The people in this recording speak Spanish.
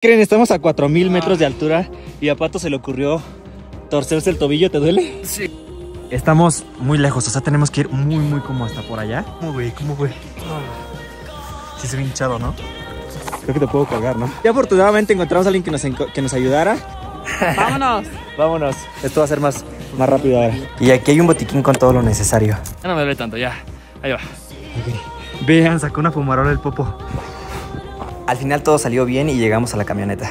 creen? Estamos a 4000 metros de altura y a Pato se le ocurrió torcerse el tobillo. ¿Te duele? Sí. Estamos muy lejos, o sea, tenemos que ir muy, muy como hasta por allá. ¿Cómo, güey? ¿Cómo, güey? Sí se ve hinchado, ¿no? Creo que te puedo cargar, ¿no? Y afortunadamente encontramos a alguien que nos, que nos ayudara. Vámonos. Vámonos. Esto va a ser más, más rápido ahora. Y aquí hay un botiquín con todo lo necesario. Ya no me duele tanto, ya. Ahí va. Vean, sacó una fumarola el popo. Al final todo salió bien y llegamos a la camioneta.